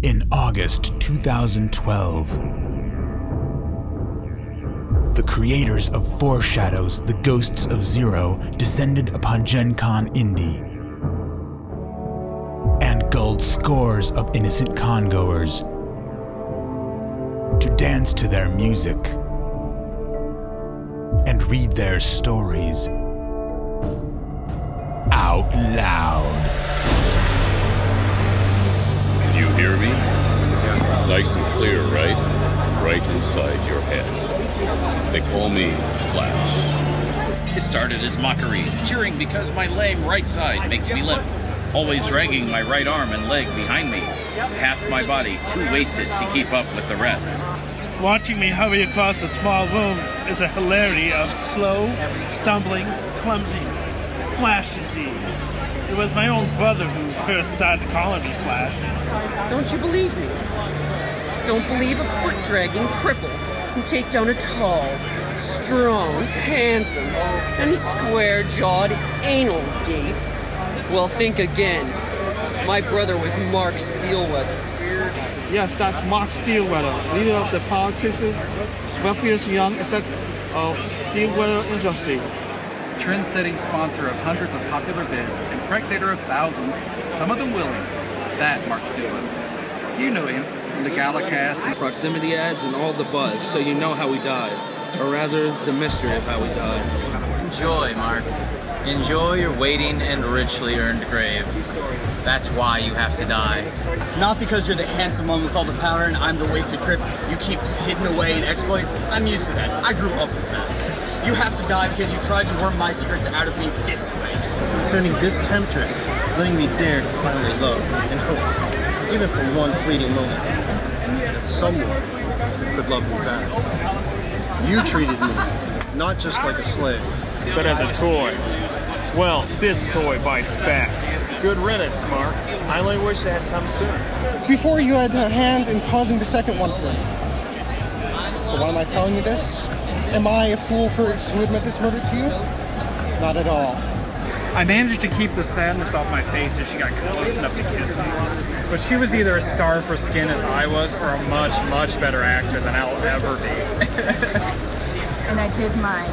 In August 2012, the creators of Foreshadows, The Ghosts of Zero descended upon Gen Con Indy and gulled scores of innocent congoers to dance to their music and read their stories out loud. Hear me? Nice and clear, right? Right inside your head. They call me Flash. It started as mockery, cheering because my lame right side makes me limp. Always dragging my right arm and leg behind me. Half my body too wasted to keep up with the rest. Watching me hurry across a small room is a hilarity of slow, stumbling, clumsiness. Flash indeed. It was my own brother who first started calling me Flash. Don't you believe me? Don't believe a foot dragging cripple can take down a tall, strong, handsome, and square jawed anal gape? Well, think again. My brother was Mark Steelweather. Yes, that's Mark Steelweather, leader of the politics, wealthiest young executive of Steelweather Industry. Trend-setting sponsor of hundreds of popular vids, impregnator of thousands, some of them willing. That Mark Steelweather. You know him from the Galacast and the proximity ads and all the buzz, so you know how he died, or rather, the mystery of how he died. Enjoy, Mark. Enjoy your waiting and richly earned grave. That's why you have to die. Not because you're the handsome one with all the power and I'm the wasted crip you keep hidden away and exploit. I'm used to that. I grew up with that. You have to die because you tried to worm my secrets out of me this way. Concerning this temptress, letting me dare to finally love and hope, even for one fleeting moment, that someone could love me back. You treated me not just like a slave, but as a toy. Well, this toy bites back. Good riddance, Mark. I only wish it had come sooner. Before you had a hand in causing the second one, for instance. So why am I telling you this? Am I a fool for to admit this murder to you? Not at all. I managed to keep the sadness off my face as she got close enough to kiss me. But she was either a star for skin as I was, or a much, much better actor than I'll ever be. and I did my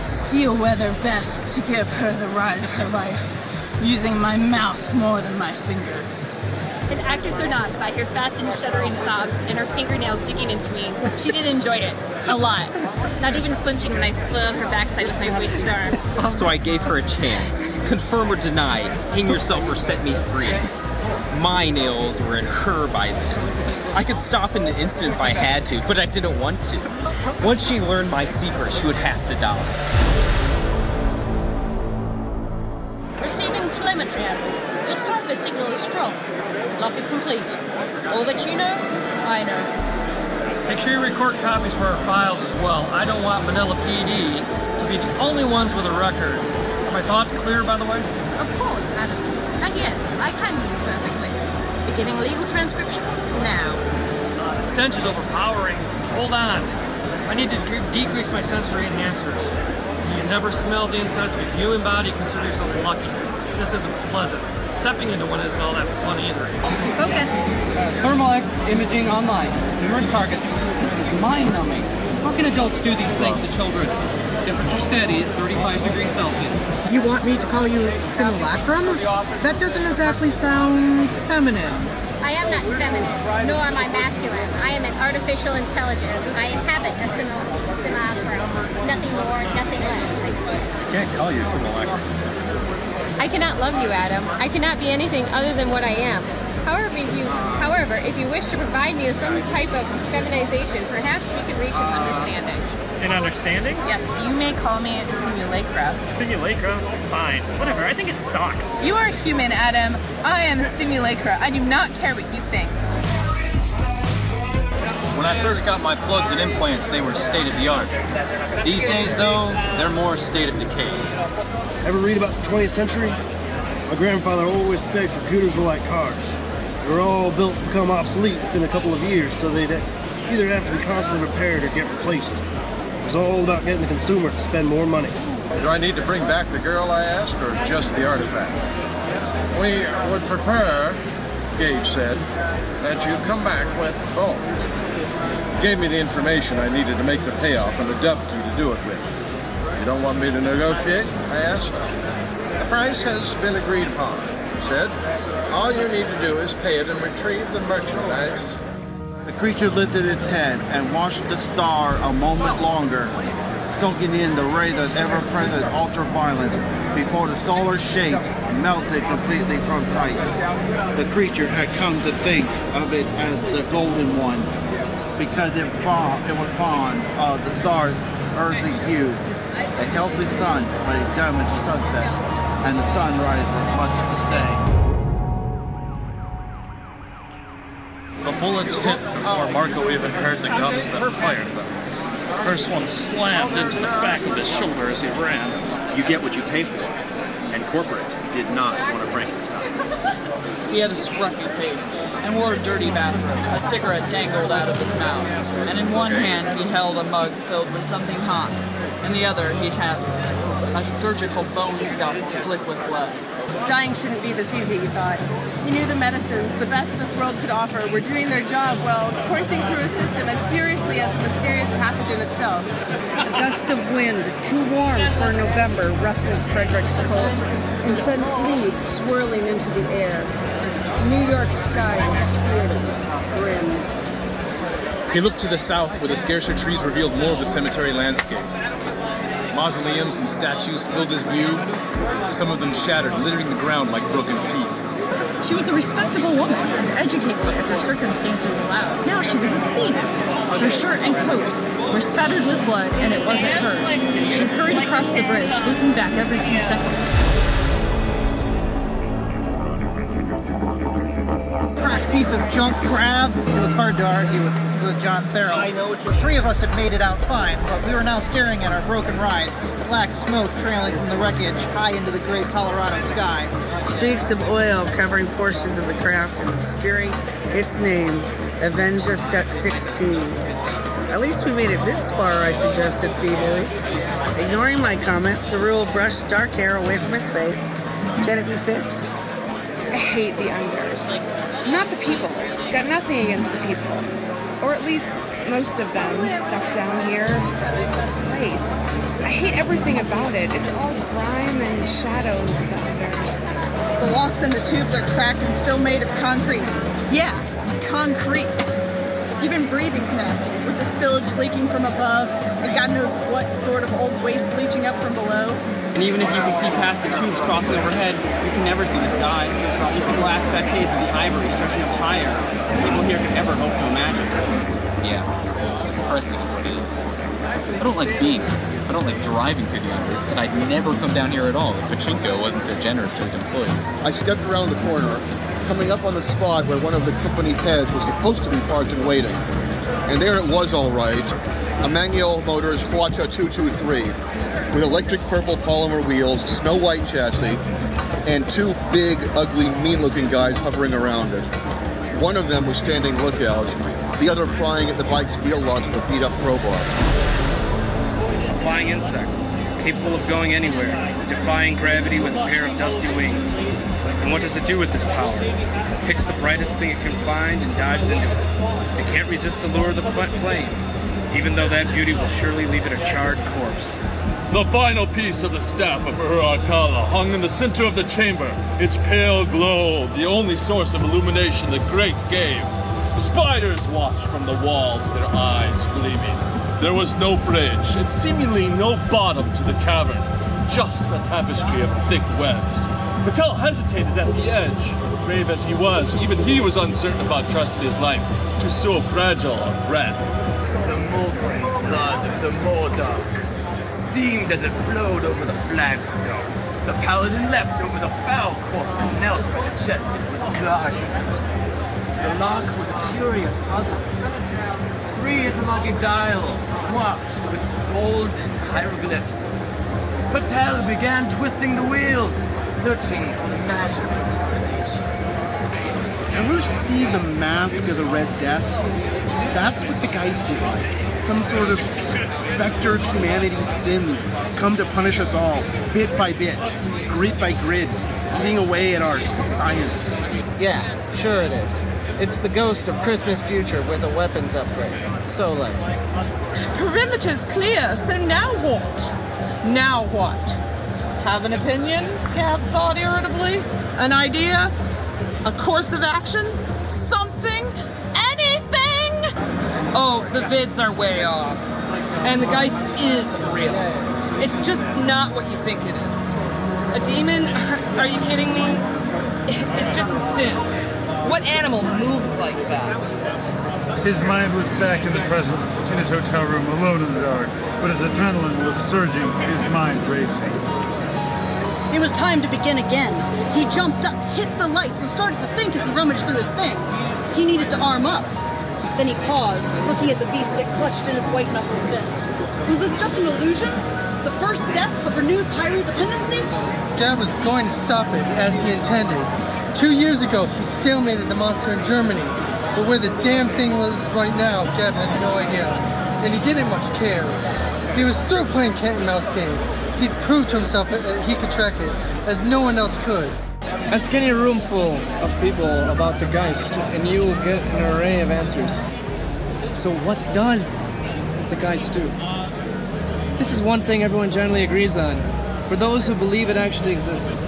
Steelweather best to give her the ride of her life, using my mouth more than my fingers. And actress or not, by her fast and shuddering sobs and her fingernails digging into me, she did enjoy it. A lot. Not even flinching when I flailed her backside with my wasted arm. So I gave her a chance. Confirm or deny, hang yourself or set me free. My nails were in her by then. I could stop in an instant if I had to, but I didn't want to. Once she learned my secret, she would have to die. Receiving telemetry, Your surface signal is strong. Lock is complete. All that you know, I know. Make sure you record copies for our files as well. I don't want Manila PD to be the only ones with a record. Are my thoughts clear, by the way? Of course, madam. And yes, I can hear you perfectly. Beginning legal transcription now. Uh, the stench is overpowering. Hold on. I need to decrease my sensory enhancers. You never smell the insides of a human body, consider yourself lucky. This isn't pleasant. Stepping into one isn't all that fun either. Focus. Thermal X imaging online. Numerous targets. This is mind-numbing. How can adults do these things to children? Temperature steady is 35 degrees Celsius. You want me to call you simulacrum? That doesn't exactly sound feminine. I am not feminine, nor am I masculine. I am an artificial intelligence. I inhabit a simul simulacrum. Nothing more, nothing less. I can't call you simulacrum. I cannot love you, Adam. I cannot be anything other than what I am. However, if you, however, if you wish to provide me with some type of feminization, perhaps we could reach an understanding. An understanding? Yes, you may call me Simulacra. Simulacra? Fine. Whatever, I think it sucks. You are human, Adam. I am Simulacra. I do not care what you think. When I first got my plugs and implants, they were state of the art. These days, though, they're more state of decay. Ever read about the 20th century? My grandfather always said computers were like cars. They were all built to become obsolete within a couple of years, so they'd either have to be constantly repaired or get replaced. It was all about getting the consumer to spend more money. Do I need to bring back the girl I asked, or just the artifact? We would prefer Gage said that you'd come back with both. Gave me the information I needed to make the payoff and the dub key to do it with. You don't want me to negotiate? I asked. The price has been agreed upon, he said. All you need to do is pay it and retrieve the merchandise. The creature lifted its head and watched the star a moment longer, soaking in the rays of ever-present ultraviolet before the solar shape melted completely from sight. The creature had come to think of it as the golden one because it, fa- it was fond of the star's earthy hue, a healthy sun but a damaged sunset, and the sunrise was much to say. The bullets hit before Marco even heard the guns that fired them. The first one slammed into the back of his shoulder as he ran. You get what you pay for. And corporate did not want a Frankenstein. He had a scruffy face and wore a dirty bathrobe. A cigarette dangled out of his mouth, and in one hand he held a mug filled with something hot. In the other, he had a surgical bone scalpel slick with blood. Dying shouldn't be this easy, he thought. He knew the medicines, the best this world could offer, were doing their job while coursing through his system as furiously as the mysterious pathogen itself. A gust of wind, too warm for November, rustled Frederick's coat and sent leaves swirling into the air. New York sky was still grim. He looked to the south where the scarcer trees revealed more of the cemetery landscape. Mausoleums and statues filled his view, some of them shattered, littering the ground like broken teeth. She was a respectable woman, as educated as her circumstances allowed. Now she was a thief. Her shirt and coat were spattered with blood, and it wasn't hers. She hurried across the bridge, looking back every few seconds. cracked piece of junk grav. It was hard to argue with, with John Farrell. I know The three of us had made it out fine, but we were now staring at our broken ride, black smoke trailing from the wreckage high into the gray Colorado sky. Streaks of oil covering portions of the craft and obscuring its name, Avenger 16. At least we made it this far, I suggested feebly. Ignoring my comment, the rule brushed dark hair away from his face. Can it be fixed? I hate the Ungers. Not the people. Got nothing against the people. Or at least most of them stuck down here. The place. I hate everything about it. It's all grime and shadows, the Ungers. The locks and the tubes are cracked and still made of concrete. Yeah, concrete. Even breathing's nasty, with the spillage leaking from above, and God knows what sort of old waste leaching up from below. And even if you can see past the tubes crossing overhead, you can never see the sky. Just the glass facades of the ivory stretching up higher. People here could never hope to imagine. Yeah, it's depressing is what it is. I don't like being I don't like driving through the Ungers, and I'd never come down here at all if Pachinko wasn't so generous to his employees. I stepped around the corner, coming up on the spot where one of the company peds was supposed to be parked and waiting. And there it was all right, a Manuel Motors Huacha 223 with electric purple polymer wheels, snow white chassis, and two big, ugly, mean-looking guys hovering around it. One of them was standing lookout, the other prying at the bike's wheel locks with a beat-up crowbar. A flying insect, capable of going anywhere, defying gravity with a pair of dusty wings. And what does it do with this power? It picks the brightest thing it can find and dives into it. It can't resist the lure of the fl- flames, even though that beauty will surely leave it a charred corpse. The final piece of the staff of Ur Arkala hung in the center of the chamber, its pale glow, the only source of illumination the great gave. Spiders watched from the walls, their eyes gleaming. There was no bridge, and seemingly no bottom to the cavern, just a tapestry of thick webs. Patel hesitated at the edge. Brave as he was, even he was uncertain about trusting his life to so fragile a friend. The molten blood of the Mordark steamed as it flowed over the flagstones. The paladin leapt over the foul corpse and knelt by the chest it was guarding. The lock was a curious puzzle. Three interlocking dials marked with golden hieroglyphs. Patel began twisting the wheels, searching for the magic combination. Ever see the mask of the Red Death? That's what the Geist is like. Some sort of specter of humanity's sins come to punish us all, bit by bit, grid by grid. eating away at our science. Yeah, sure it is. It's the ghost of Christmas future with a weapons upgrade. So like. Perimeter's clear, so now what? Now what? Have an opinion? Gav thought irritably. An idea? A course of action? Something? Anything? Oh, the vids are way off. And the Geist is real. It's just not what you think it is. A demon? Are you kidding me? It's just a sin. What animal moves like that? His mind was back in the present, in his hotel room, alone in the dark, but his adrenaline was surging, his mind racing. It was time to begin again. He jumped up, hit the lights, and started to think as he rummaged through his things. He needed to arm up. Then he paused, looking at the V-stick clutched in his white-knuckled fist. Was this just an illusion? The first step of renewed pirate dependency? Gav was going to stop it, as he intended. Two years ago, he stalemated the monster in Germany, but where the damn thing was right now, Gav had no idea. And he didn't much care. He was through playing cat and mouse game. He'd proved to himself that that he could track it, as no one else could. Ask any room full of people about the Geist, and you will get an array of answers. So, what does the Geist do? This is one thing everyone generally agrees on. For those who believe it actually exists,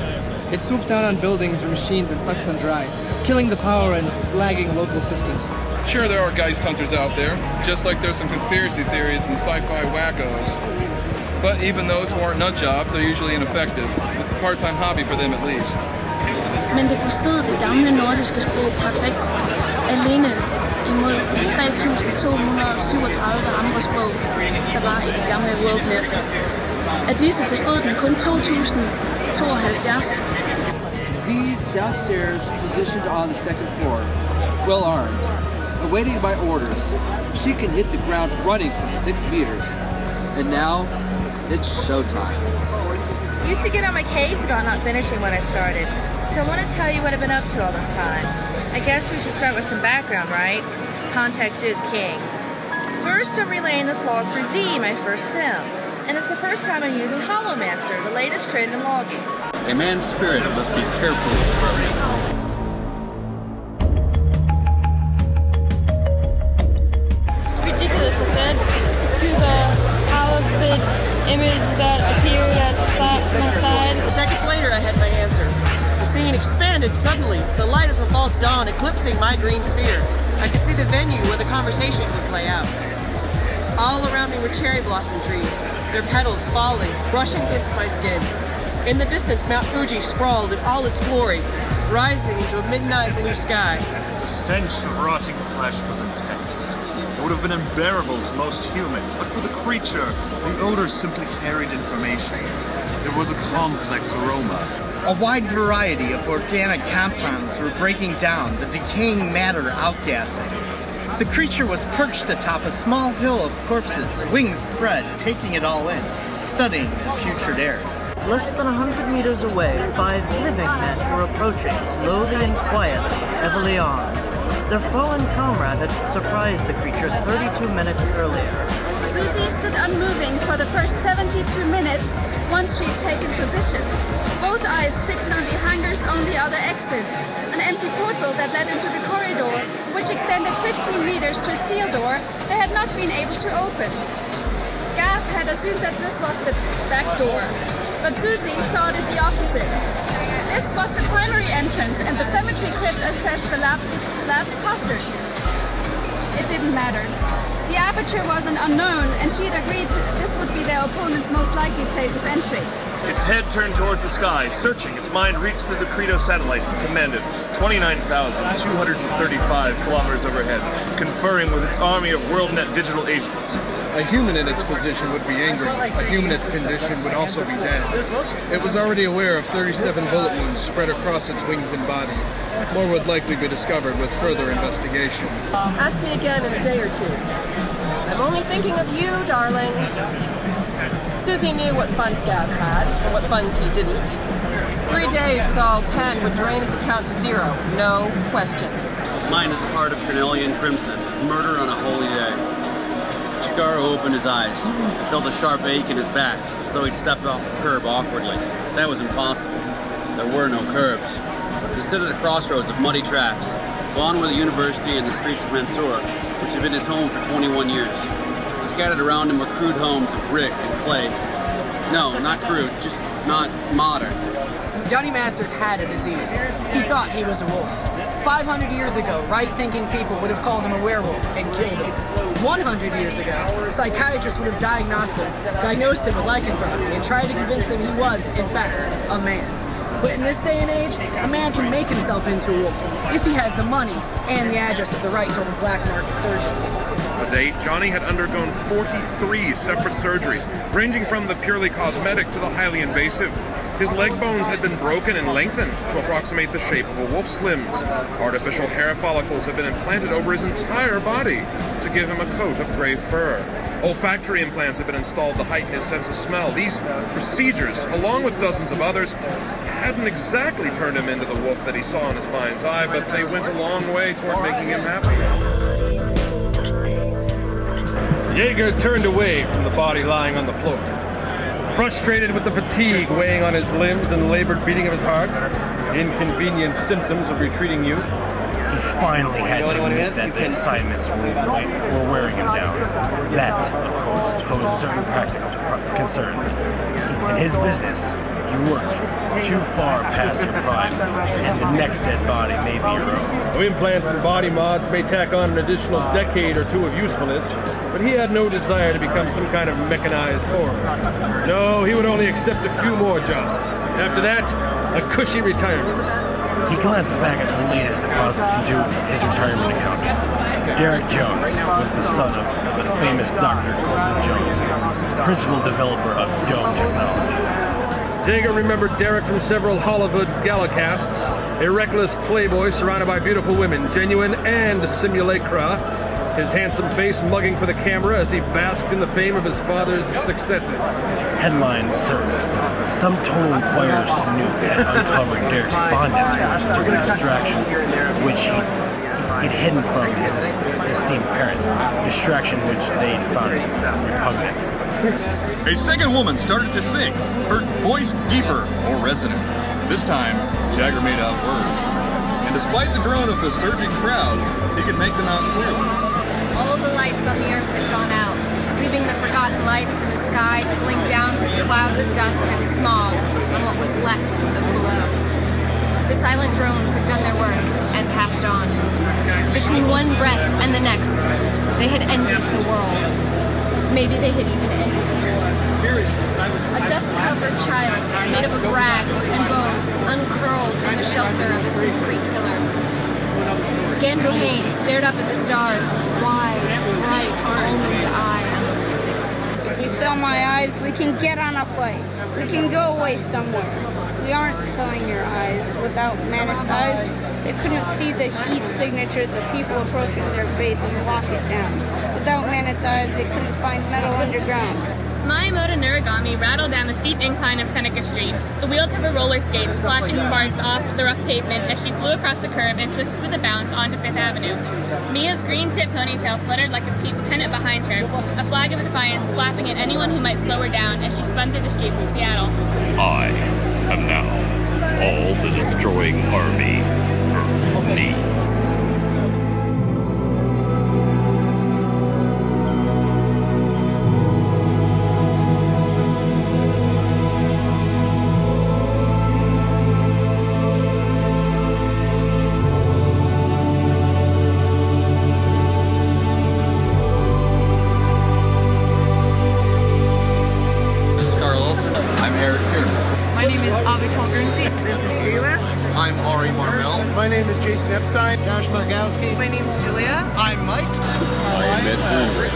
it swoops down on buildings or machines and sucks them dry, killing the power and slagging local systems. Sure, there are geist hunters out there, just like there's some conspiracy theories and sci-fi wackos. But even those who aren't nut jobs are usually ineffective. It's a part-time hobby for them at least. Men det forstod det gamle nordiske sprog perfekt. Alene imod de 3237 andre sprog, der var i det gamle WorldNet. Af disse forstod den kun 2072. Z's downstairs, positioned on the second floor, well armed, awaiting my orders. She can hit the ground running from six meters. And now, it's showtime. I Used to get on my case about not finishing what I started, so I want to tell you what I've been up to all this time. I guess we should start with some background, right? Context is king. First, I'm relaying this log through Z, my first sim, and it's the first time I'm using Holomancer, the latest trend in logging. A man's spirit must be carefully guarded. It's ridiculous, I said, to the holovid image that appeared at the si- my side. Seconds later, I had my answer. The scene expanded suddenly, the light of the false dawn eclipsing my green sphere. I could see the venue where the conversation would play out. All around me were cherry blossom trees, their petals falling, brushing against my skin. In the distance, Mount Fuji sprawled in all its glory, rising into a midnight blue sky. The stench of rotting flesh was intense. It would have been unbearable to most humans, but for the creature, the odor simply carried information. It was a complex aroma. A wide variety of organic compounds were breaking down, the decaying matter outgassing. The creature was perched atop a small hill of corpses, wings spread, taking it all in, studying the putrid air. Less than a hundred meters away, five living men were approaching, slowly and quietly, heavily armed. Their fallen comrade had surprised the creature 32 minutes earlier. Susie stood unmoving for the first 72 minutes once she'd taken position. Both eyes fixed on the hangar's only other exit, an empty portal that led into the corridor, which extended 15 meters to a steel door they had not been able to open. Gav had assumed that this was the back door, but Susie thought it the opposite. This was the primary entrance, and the cemetery crypt assessed the lab, lab's postern. It didn't matter. The aperture was an unknown, and she had agreed this would be their opponent's most likely place of entry. Its head turned towards the sky, searching. Its mind reached through the Credo satellite and commanded 29,235 kilometers overhead, conferring with its army of WorldNet digital agents. A human in its position would be angry. A human in its condition would also be dead. It was already aware of 37 bullet wounds spread across its wings and body. More would likely be discovered with further investigation. Ask me again in a day or two. I'm only thinking of you, darling. Susie knew what funds Gav had and what funds he didn't. Three days with all ten would drain his account to zero, no question. Mine is a part of Cornelian Crimson. Murder on a holy day. Chikaro opened his eyes. Felt a sharp ache in his back, as though he'd stepped off the curb awkwardly. That was impossible. There were no curbs. They stood at a crossroads of muddy tracks. Gone were the university and the streets of Mansour, which had been his home for 21 years. Scattered around him were crude homes of brick and clay. No, not crude, just not modern. Johnny Masters had a disease. He thought he was a wolf. 500 years ago, right-thinking people would have called him a werewolf and killed him. 100 years ago, psychiatrists would have diagnosed him, diagnosed him with lycanthropy, and tried to convince him he was, in fact, a man. But in this day and age, a man can make himself into a wolf if he has the money and the address of the right sort of black market surgeon. To date, Johnny had undergone 43 separate surgeries, ranging from the purely cosmetic to the highly invasive. His leg bones had been broken and lengthened to approximate the shape of a wolf's limbs. Artificial hair follicles had been implanted over his entire body to give him a coat of gray fur. Olfactory implants had been installed to heighten his sense of smell. These procedures, along with dozens of others, hadn't exactly turned him into the wolf that he saw in his mind's eye, but they went a long way toward making him happy. Jaeger turned away from the body lying on the floor. Frustrated with the fatigue weighing on his limbs and the labored beating of his heart, inconvenient symptoms of retreating youth, finally had to admit that the assignments were, wearing him down. That, of course, posed certain practical concerns. In his business, you work too far past your prime, and the next dead body may be your own. Implants and body mods may tack on an additional decade or two of usefulness, but he had no desire to become some kind of mechanized horror. No, he would only accept a few more jobs. After that, a cushy retirement. He glanced back at the latest deposit into his retirement account. Derek Jones was the son of the famous Dr. Colton Jones, principal developer of Dome Technology. Jaeger remembered Derek from several Hollywood galacasts, a reckless playboy surrounded by beautiful women, genuine and simulacra, his handsome face mugging for the camera as he basked in the fame of his father's successes. Headlines surfaced. Some total inquirer snoop had uncovered Derek's fondness for a certain distraction, which he he'd hidden from his esteemed parents, distraction which they found repugnant. A second woman started to sing, her voice deeper, more resonant. This time, Jagger made out words. And despite the drone of the surging crowds, he could make them out clearly. Lights on the earth had gone out, leaving the forgotten lights in the sky to blink down through the clouds of dust and smog on what was left of below. The silent drones had done their work and passed on. Between one breath and the next, they had ended the world. Maybe they had even ended the war. A dust-covered child, made up of rags and bones, uncurled from the shelter of a concrete pillar. Haynes stared up at the stars wide, eyes. If you sell my eyes, we can get on a flight. We can go away somewhere. We aren't selling your eyes. Without Manet's eyes, they couldn't see the heat signatures of people approaching their base and lock it down. Without Manet's eyes, they couldn't find metal underground. Mayamoto Nuragami rattled down the steep incline of Seneca Street, the wheels of her roller skates flashing sparks off the rough pavement as she flew across the curb and twisted with a bounce onto Fifth Avenue. Mia's green tip ponytail fluttered like a pennant behind her, a flag of defiance flapping at anyone who might slow her down as she spun through the streets of Seattle. I am now all the destroying army Earth needs. Jason Epstein. Josh Margowski. My name is Julia. I'm Mike. I am Ed Ulrich,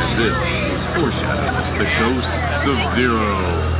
and this is Foreshadows, the Ghosts of Zero.